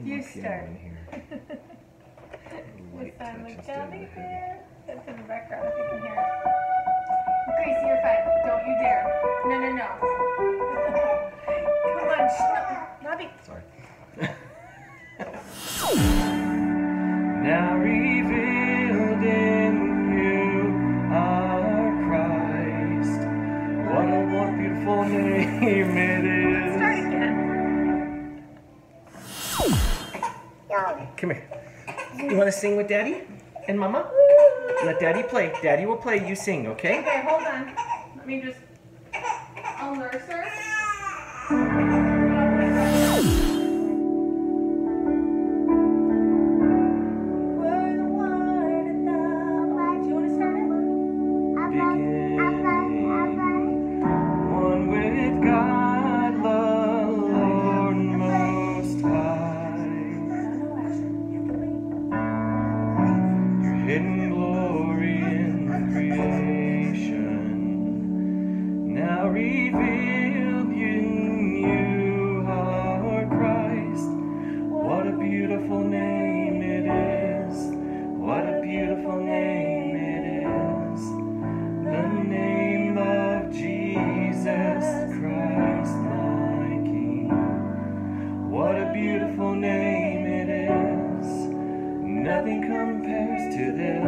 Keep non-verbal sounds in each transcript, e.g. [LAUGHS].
little You more piano start. in here. With light some touches gummy down the That's in the background if you can hear it. Gracie, you're fine. Don't you dare. No, no, no. Come on, shh. No, Bobby. Sorry. [LAUGHS] now revealed in you are Christ. What a one beautiful [LAUGHS] name it is. Come here. You want to sing with Daddy and Mama? Let Daddy play. Daddy will play. You sing, okay? Okay, hold on. Let me just. I'll nurse her. Glory in creation, now revealed in you are Christ. What a beautiful name it is! What a beautiful name it is! The name of Jesus Christ, my King. What a beautiful name it is! Nothing compares to.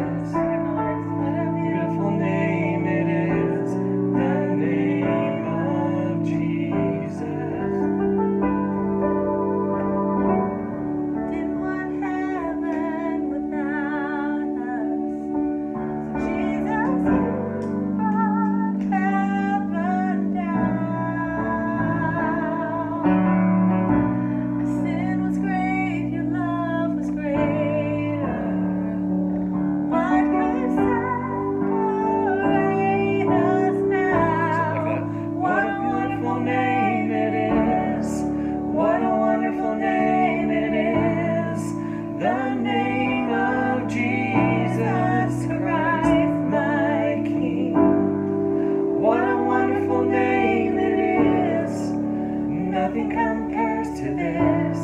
Nothing compares to this.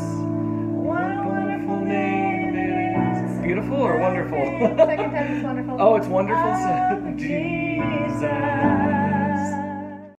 What a wonderful name it is. Beautiful or wonderful? Second time is wonderful. [LAUGHS] Oh, it's wonderful. [LAUGHS] Jesus.